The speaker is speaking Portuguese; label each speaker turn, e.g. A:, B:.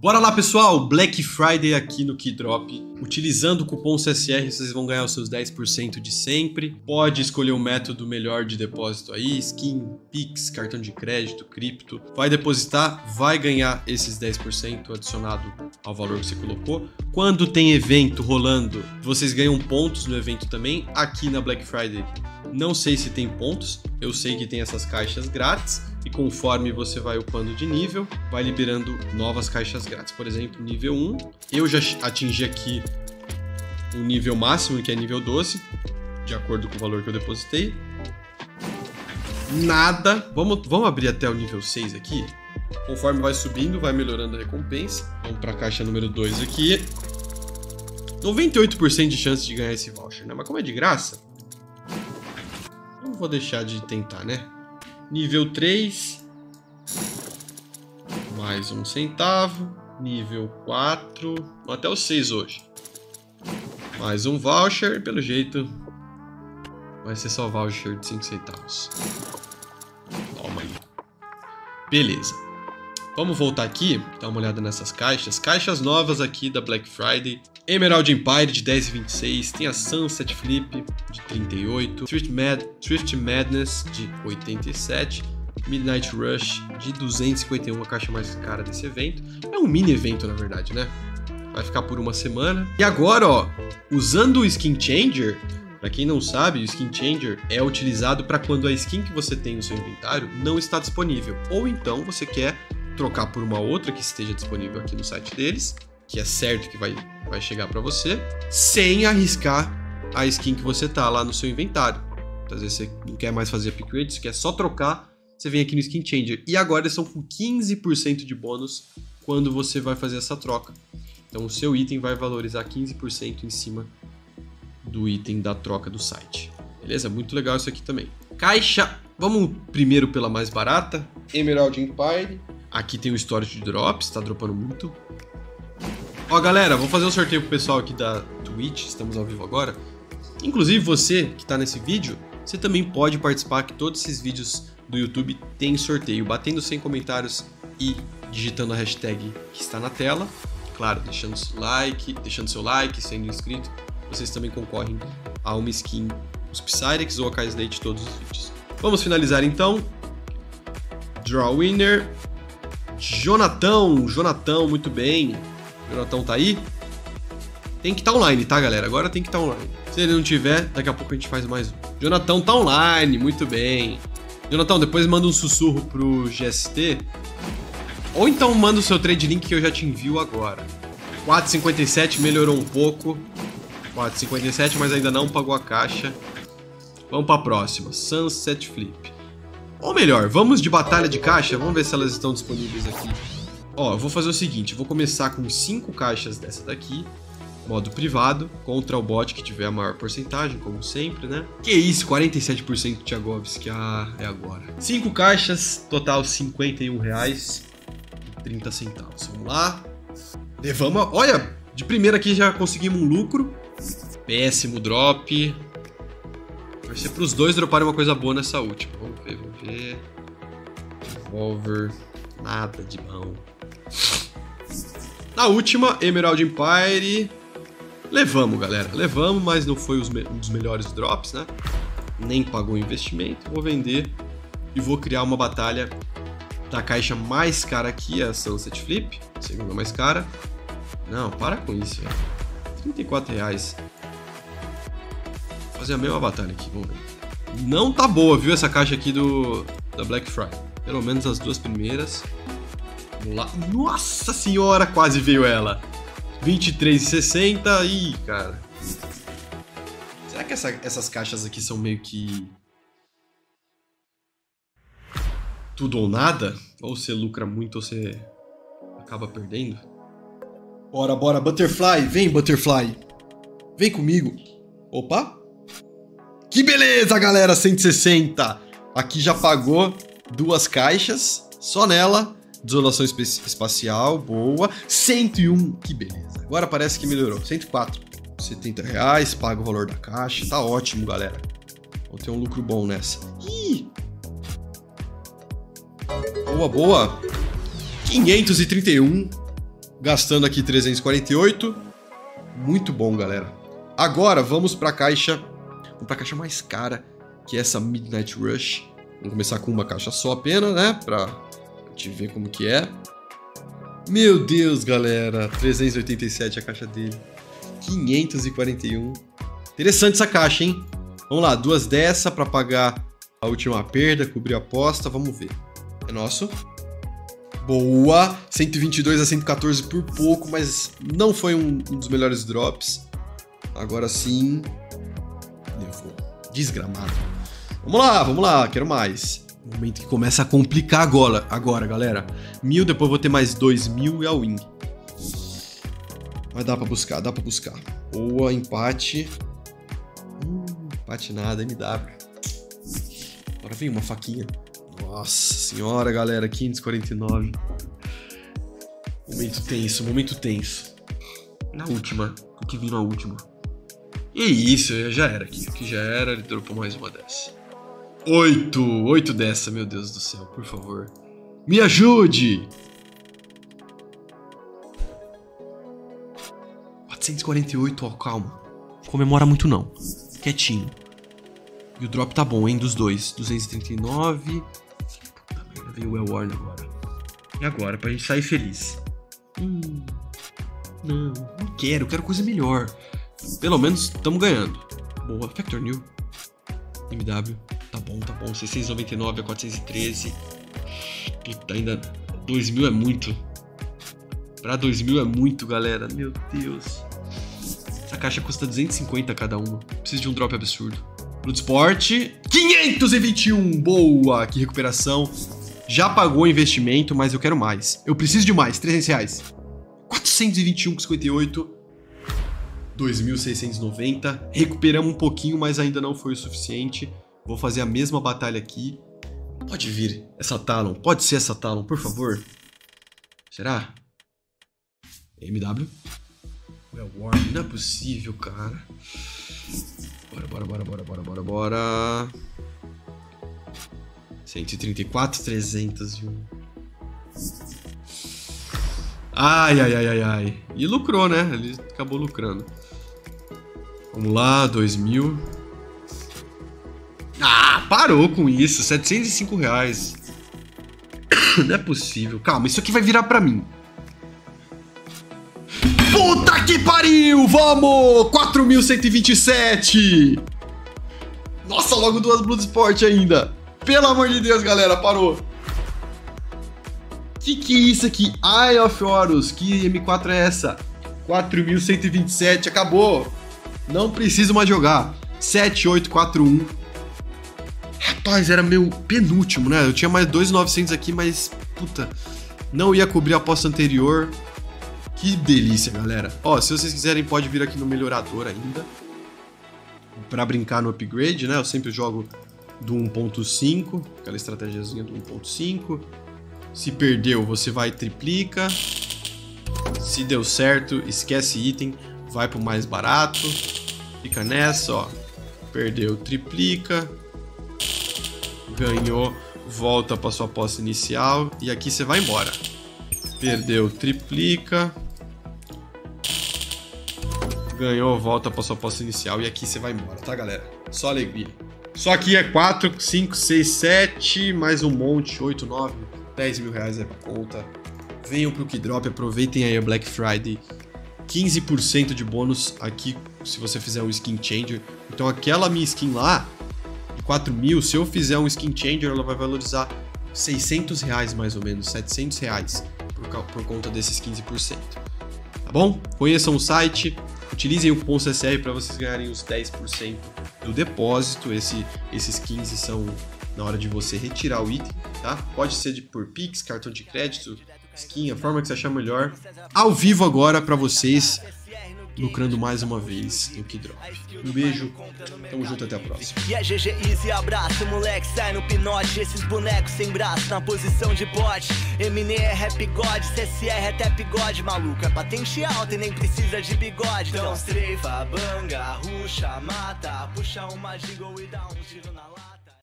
A: Bora lá, pessoal! Black Friday aqui no Keydrop. Utilizando o cupom CSR, vocês vão ganhar os seus 10% de sempre. Pode escolher o método melhor de depósito aí, skin, Pix, cartão de crédito, cripto. Vai depositar, vai ganhar esses 10% adicionado ao valor que você colocou. Quando tem evento rolando, vocês ganham pontos no evento também. Aqui na Black Friday, não sei se tem pontos, eu sei que tem essas caixas grátis e conforme você vai upando de nível, vai liberando novas caixas grátis. Por exemplo, nível 1, eu já atingi aqui o nível máximo, que é nível 12, de acordo com o valor que eu depositei. Nada. Vamos, vamos abrir até o nível 6 aqui. Conforme vai subindo, vai melhorando a recompensa. Vamos para a caixa número 2 aqui. 98% de chance de ganhar esse voucher, né? Mas como é de graça, vou deixar de tentar, né? Nível 3. Mais um centavo. Nível 4. Até o 6 hoje. Mais um voucher. Pelo jeito, vai ser só voucher de 5 centavos. Toma aí. Beleza. Vamos voltar aqui, dar uma olhada nessas caixas. Caixas novas aqui da Black Friday. Emerald Empire de 10 e 26, tem a Sunset Flip de 38, Thrift, Mad, Thrift Madness de 87, Midnight Rush de 251, a caixa mais cara desse evento. É um mini evento, na verdade, né? Vai ficar por uma semana. E agora, ó, usando o Skin Changer, para quem não sabe, o Skin Changer é utilizado para quando a skin que você tem no seu inventário não está disponível, ou então você quer trocar por uma outra que esteja disponível aqui no site deles que é certo que vai, vai chegar para você, sem arriscar a skin que você tá lá no seu inventário. Então, às vezes você não quer mais fazer upgrade, você quer só trocar, você vem aqui no Skin Changer. E agora eles estão com 15% de bônus quando você vai fazer essa troca. Então o seu item vai valorizar 15% em cima do item da troca do site. Beleza? Muito legal isso aqui também. Caixa, vamos primeiro pela mais barata, Emerald Empire. Aqui tem o storage de drops, tá dropando muito. Ó, galera, vou fazer um sorteio pro pessoal aqui da Twitch, estamos ao vivo agora. Inclusive, você que tá nesse vídeo, você também pode participar, que todos esses vídeos do YouTube tem sorteio, batendo 100 comentários e digitando a hashtag que está na tela. Claro, deixando seu like, deixando seu like, sendo inscrito, vocês também concorrem a uma skin, os Psyrex ou a Kaislate todos os vídeos. Vamos finalizar então. Draw winner. Jonatão, Jonatão, muito bem. Jonathan tá aí? Tem que estar tá online, tá, galera? Agora tem que estar tá online. Se ele não tiver, daqui a pouco a gente faz mais um. Jonathan tá online, muito bem. Jonathan, depois manda um sussurro pro GST. Ou então manda o seu trade link que eu já te envio agora. 4,57 melhorou um pouco. 4,57, mas ainda não pagou a caixa. Vamos para a próxima. Sunset Flip. Ou melhor, vamos de batalha de caixa. Vamos ver se elas estão disponíveis aqui. Ó, eu vou fazer o seguinte, vou começar com cinco caixas dessa daqui, modo privado, contra o bot que tiver a maior porcentagem, como sempre, né? Que isso, 47% Tiagovski, ah, é agora. Cinco caixas, total 51 reais 30 centavos. Vamos lá. Levamos, olha, de primeira aqui já conseguimos um lucro. Péssimo drop. Ser para os dois droparem uma coisa boa nessa última. Vamos ver, vamos ver. Revolver. Nada de mão. Na última, Emerald Empire. Levamos, galera. Levamos, mas não foi um dos melhores drops, né? Nem pagou o investimento. Vou vender e vou criar uma batalha da caixa mais cara aqui, a Sunset Flip. Segunda mais cara. Não, para com isso, velho. 34 reais. Fazer a mesma batalha aqui, vamos ver. Não tá boa, viu, essa caixa aqui do da Black Friday. Pelo menos as duas primeiras. Vamos lá. Nossa senhora, quase veio ela. 23,60. Ih, cara. Será que essa, essas caixas aqui são meio que. Tudo ou nada? Ou você lucra muito ou você acaba perdendo? Bora, bora, Butterfly. Vem, Butterfly. Vem comigo. Opa. Que beleza, galera. 160. Aqui já pagou duas caixas. Só nela. Desolação espacial, boa. 101, que beleza. Agora parece que melhorou. 104, 70 reais, paga o valor da caixa. Tá ótimo, galera. Vou ter um lucro bom nessa. Ih! Boa, boa. 531. Gastando aqui 348. Muito bom, galera. Agora vamos para a caixa, para a caixa mais cara, que é essa Midnight Rush. Vamos começar com uma caixa só apenas, né, para te ver como que é. Meu Deus, galera, 387 a caixa dele. 541. Interessante essa caixa, hein? Vamos lá, duas dessa para pagar a última perda, cobrir a aposta, vamos ver. É nosso. Boa! 122 a 114 por pouco, mas não foi um, um dos melhores drops. Agora sim. Desgramado. Vamos lá, vamos lá, quero mais. Momento que começa a complicar agora, agora galera. Mil, depois vou ter mais dois mil e a win. Mas dá pra buscar, dá pra buscar. Boa, empate. Hum, empate nada, MW. Agora vem uma faquinha. Nossa senhora, galera, 549. Momento tenso, momento tenso. Na última, o que vi na última. E isso, já era aqui. Aqui já era, ele dropou mais uma dessa. Oito! Oito dessa, meu Deus do céu, por favor. Me ajude! 448, ó, calma. Comemora muito não. Quietinho. E o drop tá bom, hein, dos dois. 239. Puta merda, veio o Well agora. E agora, pra gente sair feliz? Hum. Não, não quero, quero coisa melhor. Pelo menos estamos ganhando. Boa, Factor New. MW. Tá bom, tá bom. 699 a 413. Puta, ainda 2000 é muito. Pra 2000 é muito, galera. Meu Deus. Essa caixa custa 250 cada uma. Preciso de um drop absurdo. Bloodsport. 521! Boa! Que recuperação. Já pagou o investimento, mas eu quero mais. Eu preciso de mais. 300 reais. 421,58. 2.690. Recuperamos um pouquinho, mas ainda não foi o suficiente. Vou fazer a mesma batalha aqui. Pode vir essa Talon. Pode ser essa Talon, por favor. Será? MW? Well, Warm. Não é possível, cara. Bora, bora, bora, bora, bora, bora, bora. 134, 301. Ai, ai, ai, ai, ai. E lucrou, né? Ele acabou lucrando. Vamos lá, 2000. Ah, parou com isso. 705 reais. Não é possível. Calma, isso aqui vai virar pra mim. Puta que pariu! Vamos! 4.127! Nossa, logo duas Bloodsport ainda. Pelo amor de Deus, galera, parou. Que que é isso aqui? Eye of Horus. Que M4 é essa? 4.127, acabou. Não preciso mais jogar. 7841. Rapaz, era meu penúltimo, né? Eu tinha mais 2.900 aqui, mas, puta, não ia cobrir a aposta anterior. Que delícia, galera. Ó, se vocês quiserem, pode vir aqui no melhorador ainda. Pra brincar no upgrade, né? Eu sempre jogo do 1.5, aquela estratégiazinha do 1.5. Se perdeu, você vai triplica. Se deu certo, esquece item, vai pro mais barato. Fica nessa, ó. Perdeu, triplica. Ganhou, volta para sua posse inicial e aqui você vai embora. Perdeu, triplica. Ganhou, volta para sua posse inicial e aqui você vai embora, tá, galera? Só alegria. Só aqui é 4, 5, 6, 7, mais um monte, 8, 9, 10 mil reais é pra conta. Venham pro Kidrop, aproveitem aí a Black Friday. 15% de bônus aqui se você fizer um skin changer. Então aquela minha skin lá, de 4 mil, se eu fizer um skin changer, ela vai valorizar 600 reais mais ou menos, 700 reais por, por conta desses 15%. Tá bom? Conheçam o site, utilizem o cupom CSR para vocês ganharem os 10% do depósito. Esse, esses 15 são na hora de você retirar o item, tá? Pode ser de por Pix, cartão de crédito, skin, a forma que você achar melhor. Ao vivo agora para vocês, lucrando mais uma vez no Kidrop. Um beijo, tamo junto até a próxima.
B: E é GG Easy, abraço, moleque, sai no pinote. Esses bonecos sem braço na posição de bote. Eminem é rap god, CSR é tap god, maluco. É patente alta e nem precisa de bigode. Então, estrefa, banga, ruxa, mata, puxa uma jingle e dá um tiro na